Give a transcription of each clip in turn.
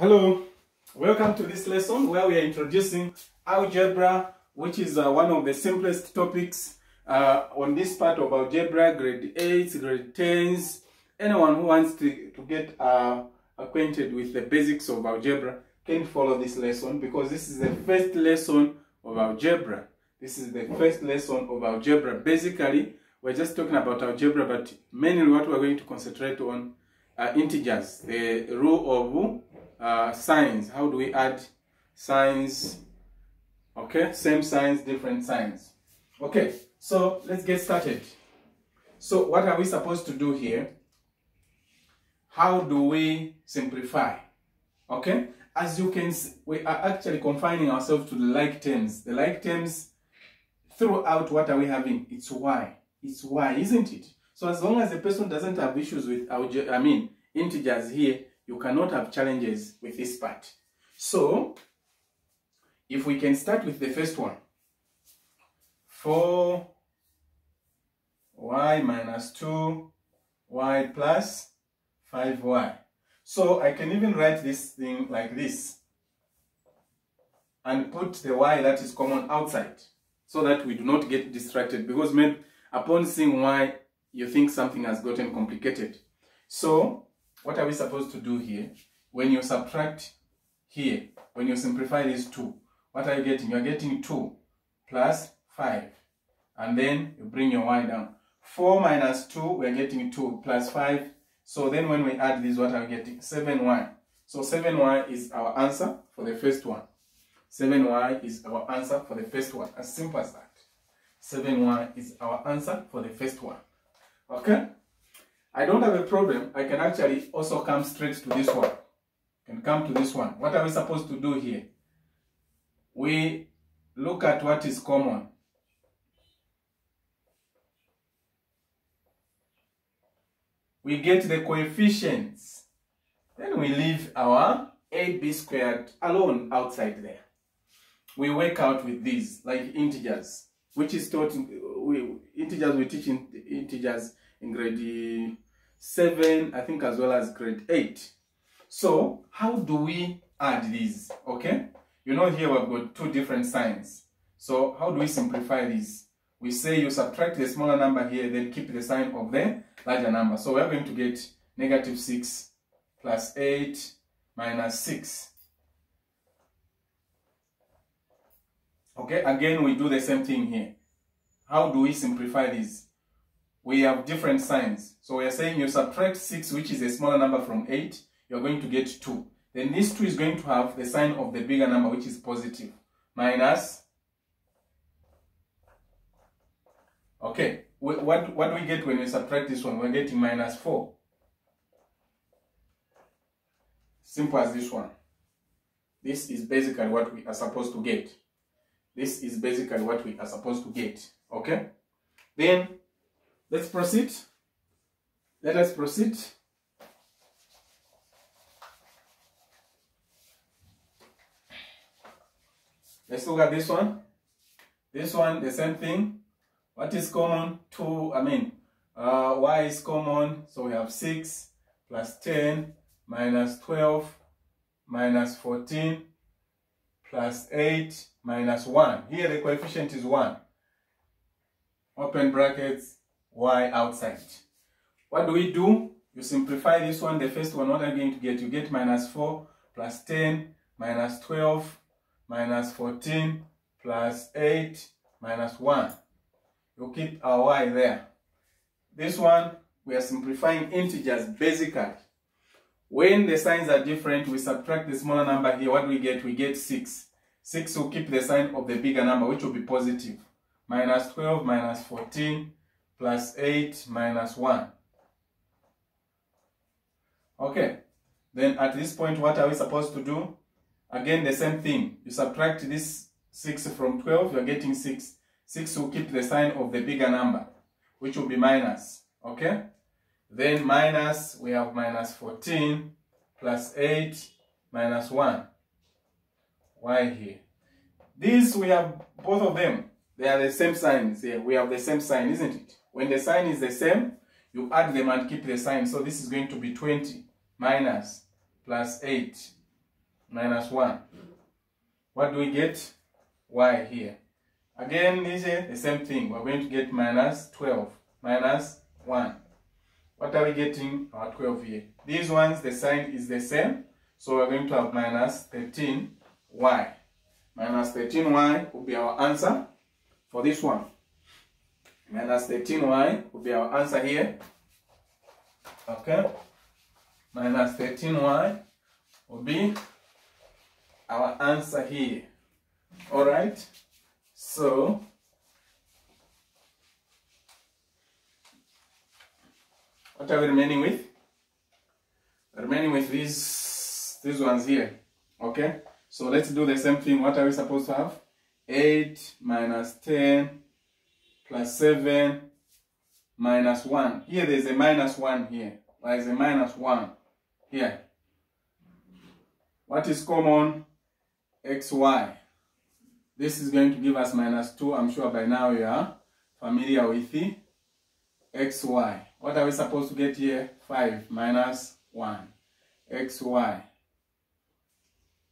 Hello, welcome to this lesson where we are introducing algebra, which is uh, one of the simplest topics uh, on this part of algebra, grade 8, grade 10s. Anyone who wants to, to get uh, acquainted with the basics of algebra can follow this lesson because this is the first lesson of algebra. This is the first lesson of algebra. Basically, we're just talking about algebra, but mainly what we're going to concentrate on are integers, the rule of uh, signs. How do we add signs? Okay, same signs, different signs. Okay, so let's get started. So what are we supposed to do here? How do we simplify? Okay, as you can see, we are actually confining ourselves to the like terms. The like terms throughout what are we having? It's y. It's y, isn't it? So as long as the person doesn't have issues with I mean, integers here, you cannot have challenges with this part. So, if we can start with the first one, 4 y minus 2 y plus 5y. So I can even write this thing like this and put the y that is common outside so that we do not get distracted because upon seeing y you think something has gotten complicated. So what are we supposed to do here? When you subtract here, when you simplify these two, what are you getting? You're getting 2 plus 5. And then you bring your y down. 4 minus 2, we're getting 2 plus 5. So then when we add this, what are we getting? 7y. So 7y is our answer for the first one. 7y is our answer for the first one. As simple as that. 7y is our answer for the first one. Okay? I don't have a problem. I can actually also come straight to this one. Can come to this one. What are we supposed to do here? We look at what is common. We get the coefficients. Then we leave our ab squared alone outside there. We work out with these, like integers, which is taught, we, integers, we teach in, integers in grade 7, I think as well as grade 8. So, how do we add these? Okay? You know here we've got two different signs. So, how do we simplify these? We say you subtract the smaller number here, then keep the sign of the larger number. So, we're going to get negative 6 plus 8 minus 6. Okay, again we do the same thing here. How do we simplify these? We have different signs. So we are saying you subtract 6, which is a smaller number from 8, you're going to get 2. Then this 2 is going to have the sign of the bigger number, which is positive, minus. Okay, what, what do we get when we subtract this one? We're getting minus 4. Simple as this one. This is basically what we are supposed to get. This is basically what we are supposed to get. Okay? Then Let's proceed. Let us proceed. Let's look at this one. This one, the same thing. What is common? 2, I mean, uh, y is common. So we have 6 plus 10 minus 12 minus 14 plus 8 minus 1. Here the coefficient is 1. Open brackets, y outside. What do we do? You simplify this one, the first one, what are you going to get? You get minus 4 plus 10 minus 12 minus 14 plus 8 minus 1. You keep our y there. This one, we are simplifying integers basically. When the signs are different, we subtract the smaller number here. What do we get? We get 6. 6 will keep the sign of the bigger number, which will be positive. Minus 12 minus 14 plus 8 minus 1. Okay, then at this point, what are we supposed to do? Again, the same thing. You subtract this 6 from 12, you're getting 6. 6 will keep the sign of the bigger number, which will be minus. Okay? Then minus, we have minus 14 plus 8 minus 1. Why here? These, we have both of them. They are the same signs here. We have the same sign, isn't it? When the sign is the same, you add them and keep the sign. So this is going to be 20 minus plus 8 minus 1. What do we get? y here. Again, this is the same thing. We're going to get minus 12 minus 1. What are we getting? Our 12 here. These ones, the sign is the same. So we're going to have minus 13y. Minus 13y will be our answer for this one. Minus 13y will be our answer here. Okay. Minus 13y will be our answer here. Alright. So, what are we remaining with? Remaining with these, these ones here. Okay. So let's do the same thing. What are we supposed to have? 8 minus 10 plus 7 minus 1. Here there's a minus 1 here. There's a minus 1 here. What is common? xy. This is going to give us minus 2. I'm sure by now you are familiar with the xy. What are we supposed to get here? 5 minus 1. xy.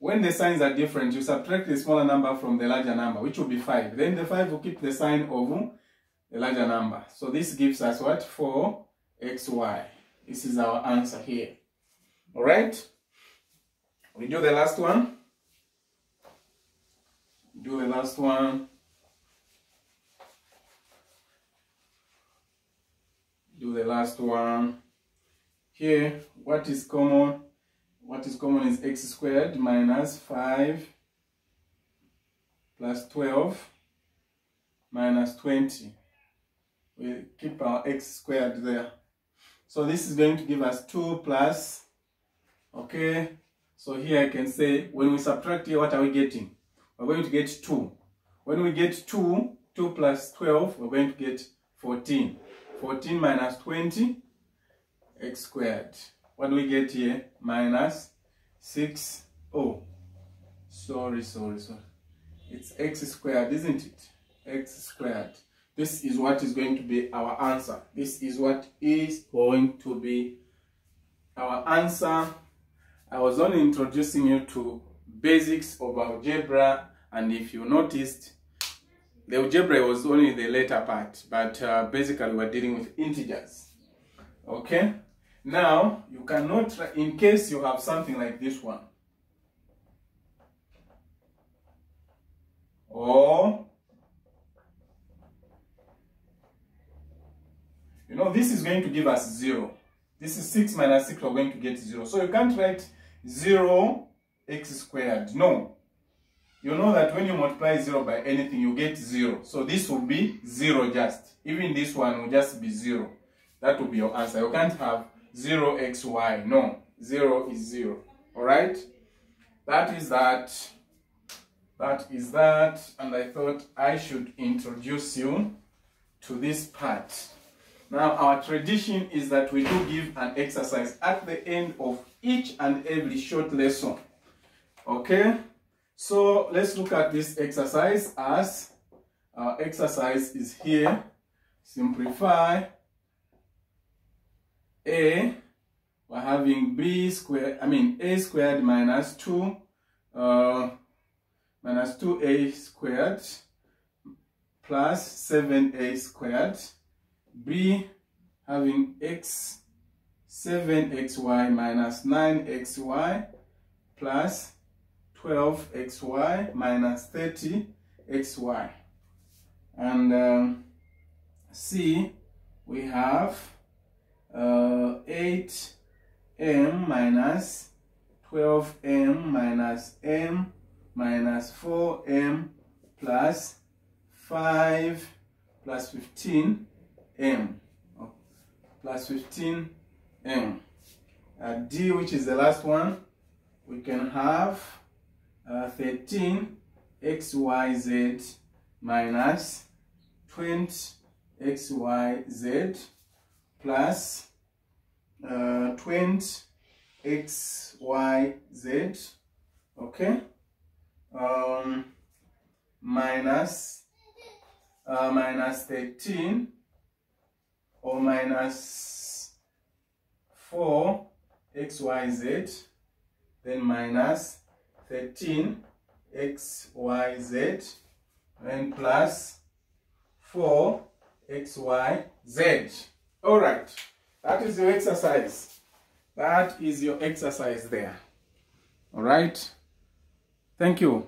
When the signs are different, you subtract the smaller number from the larger number, which will be 5. Then the 5 will keep the sign of the larger number. So this gives us what? 4xy. This is our answer here. Alright? We do the last one. Do the last one. Do the last one. Here, what is common? What is common is x squared minus 5 plus 12 minus 20. We keep our x squared there. So this is going to give us 2 plus, okay, so here I can say, when we subtract here, what are we getting? We're going to get 2. When we get 2, 2 plus 12, we're going to get 14. 14 minus 20, x squared. What do we get here? Minus 6, oh, sorry, sorry, sorry. It's x squared, isn't it? x squared. This is what is going to be our answer. This is what is going to be our answer. I was only introducing you to basics of algebra and if you noticed the algebra was only the later part but uh, basically we're dealing with integers. Okay? Now you cannot in case you have something like this one. Or you know this is going to give us zero this is 6 minus 6 we're going to get 0 so you can't write 0 x squared. No. You know that when you multiply 0 by anything, you get 0. So this will be 0 just. Even this one will just be 0. That will be your answer. You can't have 0 xy. No. 0 is 0. Alright? That is that. That is that. And I thought I should introduce you to this part. Now, our tradition is that we do give an exercise at the end of each and every short lesson. Okay? So, let's look at this exercise as our exercise is here. Simplify a, we're having b squared, I mean a squared minus 2, uh, minus 2a squared plus 7a squared b having x 7xy minus 9xy plus 12xy minus 30xy and um, c we have uh, 8m minus 12m minus m minus 4m plus 5 plus 15 m plus 15 m. Uh, D, which is the last one, we can have uh, 13 xyz minus 20 xyz plus uh, 20 xyz, okay, um, minus uh, minus 13 or minus 4 xyz then minus 13 xyz and plus 4 xyz. All right, that is your exercise. That is your exercise there. All right, thank you.